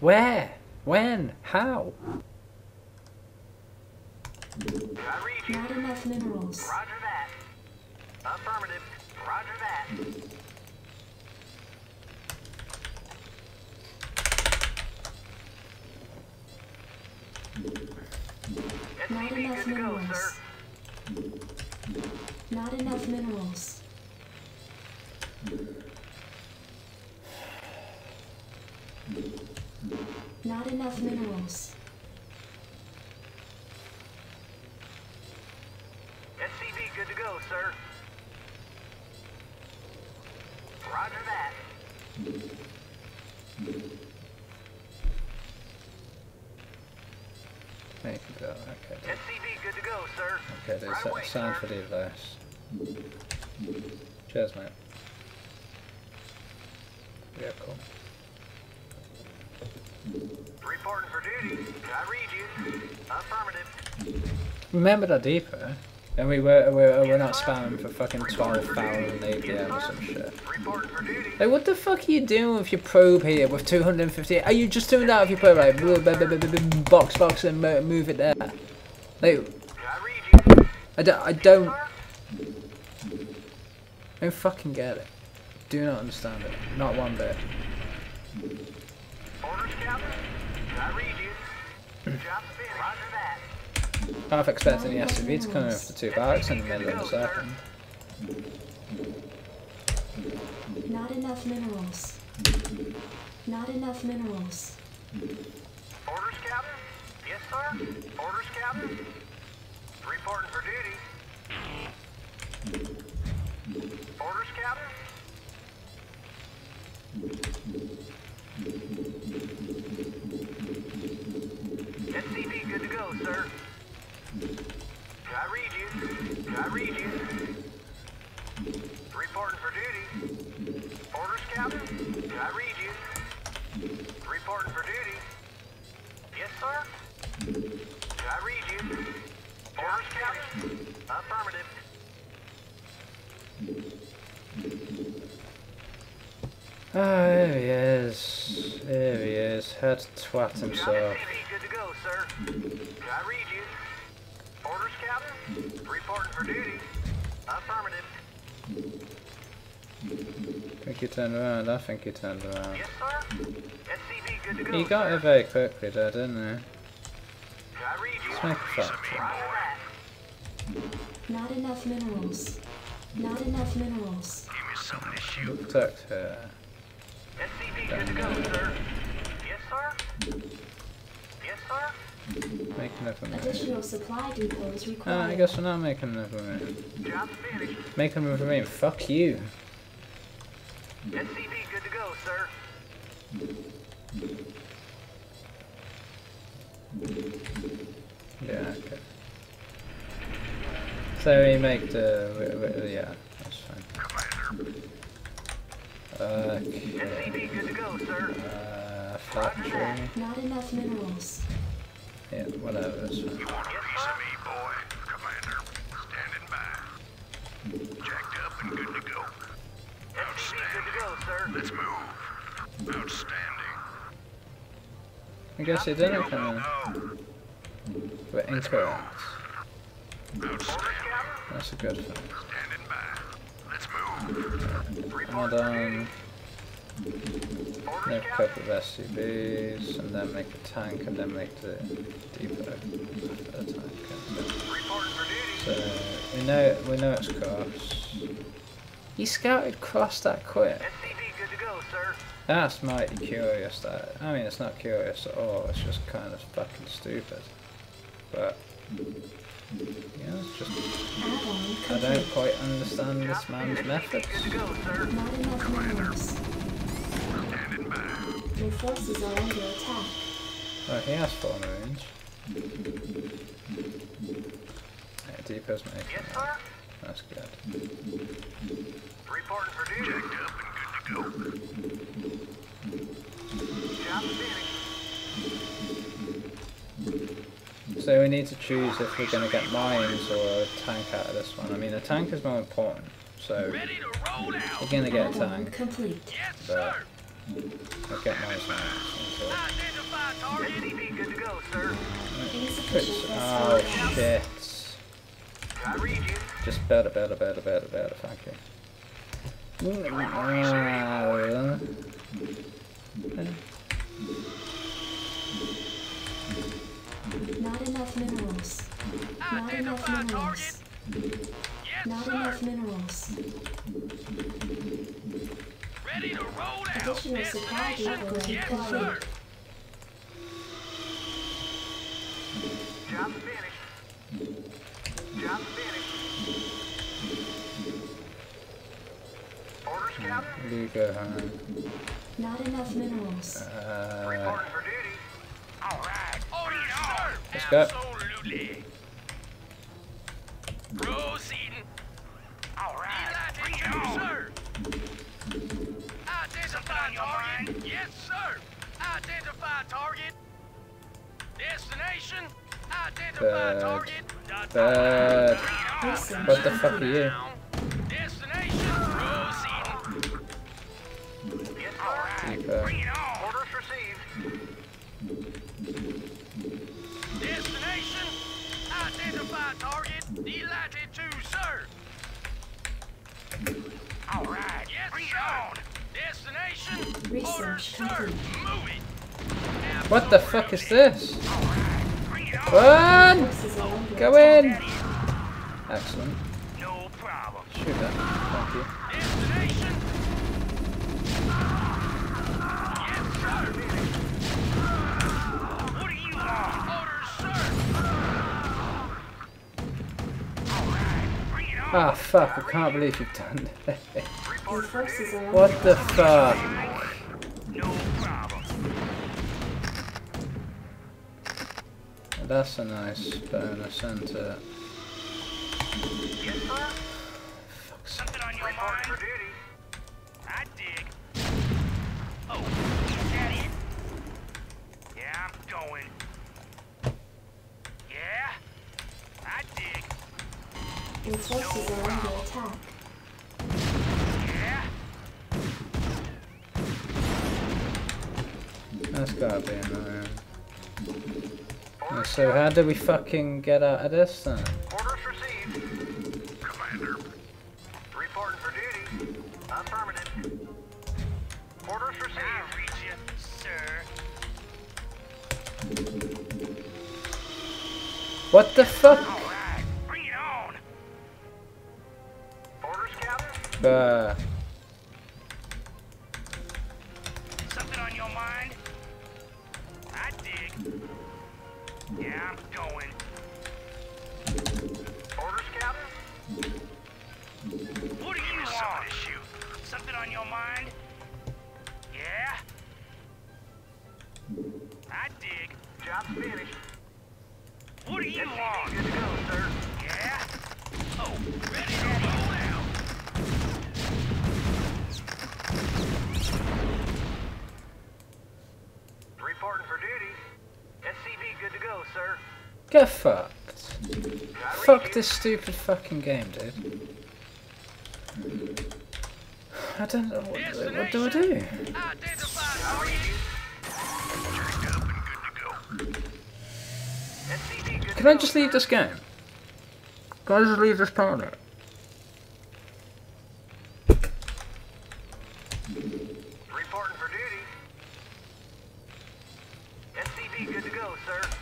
Where? When? How? I read you. Not enough minerals. Roger that. Affirmative. Roger that. Not enough good to go, minerals. sir. Not enough minerals. Enough minerals. SCV good to go, sir. Roger that. There you can go. Okay. there- SCV good to go, sir. Okay, there's Right that away, sound sir. for the advice. Cheers, mate. Yeah, cool. Reporting for duty. I read you. Affirmative. Remember that deeper? And we were, we're, we're not spamming for fucking 12 thousand APM or some shit. Like, what the fuck are you doing with your probe here with 250? Are you just doing that with your probe? Like, blah, blah, blah, box, box, and move it there? Like, I read you. I don't, I don't, I don't fucking get it. Do not understand it. Not one bit. Orders, Captain. I read you. Job finished. Roger that. Half expecting the SCV to come in for two barracks in the middle of the second. Not enough minerals. Not enough minerals. Orders, Captain. Yes, sir. Orders, Captain. Reporting for duty. Duty. Orders, Captain. I read you. Reporting for duty. Yes, sir. I read you. Orders, Captain. Affirmative. Ah, there he is. There he is. To twat himself. Good to go, sir. I read you. Orders, Captain. Reporting for duty. Affirmative. Think he turned around. I think he turned around. Yes, sir. SCV good to go, He got sir. it very quickly there, didn't he? You. Let's make a fact. Not enough minerals. Not enough minerals. Protect her. SCV good to go, sir. Yes, sir. Yes, sir. Make another move. Additional supply depots Ah, required. I guess we're not making another move. Job finished. Make another move. Fuck you. SCV good to go, sir. Yeah, okay. So we make the... w- w- yeah, that's fine. Okay. SCV good to go, sir. Uh, factory. Not enough minerals. Yeah, whatever, that's fine. Yes, sir. me, boy. Commander, standing by. Jacked up and good to go. SCV good to go, sir. Let's move. Outstanding. I guess he didn't come in. Go. But incorrect. Orders, Captain. That's a good thing. Standing by. Let's move. Hold on. duty. Orders, Make a couple of SCVs, and then make a tank, and then make the depot after the tank. Reporting for duty. So we know we know it's cross. He scouted cross that quick. That's mighty curious. That I mean, it's not curious at all. It's just kind of fucking stupid. But yeah, it's just I don't quite understand this man's methods. SCV good to go, sir. Not enough minerals. Standing by. Your forces are under attack. Oh, he has four marines. Yeah, depot's making Yes, sir. That's good. Reporting for duty. Jacked up and good to go. So we need to choose if we're going to get mines or a tank out of this one. I mean, a tank is more important. So Ready to roll out. we're going to get a Add-on tank. complete. Yes, But sir. I'll get my snacks. Identify target. SCV good to go, sir. Oh respiration. shit. I read you. Just better, better, better, better, better, thank you. Not enough minerals. Ah, Not enough minerals. Not enough minerals. Ready to roll out. Additional supply Destination. depot Orders, Captain. you go home. Not enough minerals. Uh, Reporting for duty. All right. Orders, sir. Let's go. Absolutely. Proceeding. All right. Bring it on. Sir. Identify target. Yes, sir. Identify target. Destination. Identify target. Dot, dot, Bad. Bring it on. Research What the fuck are you? Identify target. Delighted to, sir. All right. Yes, Bring sir. on. Destination. Research Orders, sir. Move it. what the fuck is this? All right. Bring it. Run! Forces are under Go in! Excellent. No problem. Shoot that. Thank you. Bring it. Ah, fuck, I can't believe you've done that. Your forces are under what the fuck? No. That's a nice bonus, isn't it? Yes, sir. Something on your Reporting for mind? duty. I dig. Oh, is that it? Yeah, I'm going. Yeah, I dig. Your forces are under attack. That's gotta be annoying. Uh, So how do we fucking get out of this then? Orders received. Commander. Reporting for duty. Affirmative. Orders received. reach you, sir. What the fuck? Captain. Uh, Something on your mind? I dig. Yeah, I'm going. Orders, Captain. What do you want? to shoot. Something on your mind? Yeah? I dig. Job's finished. What do you want? good to go, sir. Yeah? Oh, ready to roll out. Reporting for duty. SCV good to go, sir. get fucked. Fuck this stupid fucking game, dude. I don't know. What, what do I do? I read target. you. Checked up and good to go. SCV good Can I just leave this game? Can I just leave this planet? Reporting for duty. SCV good to go, sir.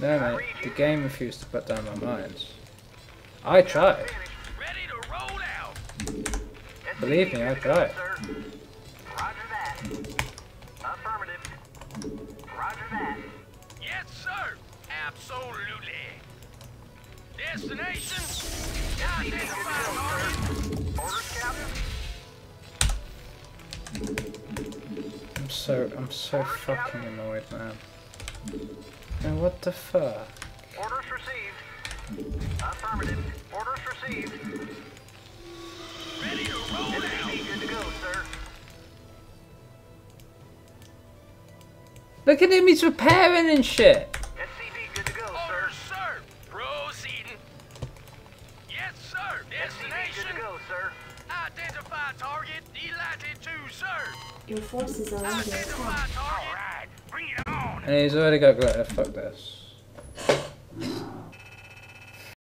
No, mate. The game refused to put down my mines. I tried. Ready to roll out. Believe me, I tried. Roger that. Affirmative. Roger that. Yes, sir. Absolutely. Destination. SCV good to Identify go, target. sir. Orders, Captain. I'm so I'm so fucking annoyed, man. And what the fuck? Orders received. Affirmative. Orders received. Ready to roll out. Good to go, sir. Look at him, he's repairing and shit. SCV good to go, sir. Orders, sir. Proceeding. Yes, sir. SCV good to go, sir. Identify target. Delighted to, sir. Your forces are under Identify attack. target. All right. Bring it on. And he's already got glitter, fuck this.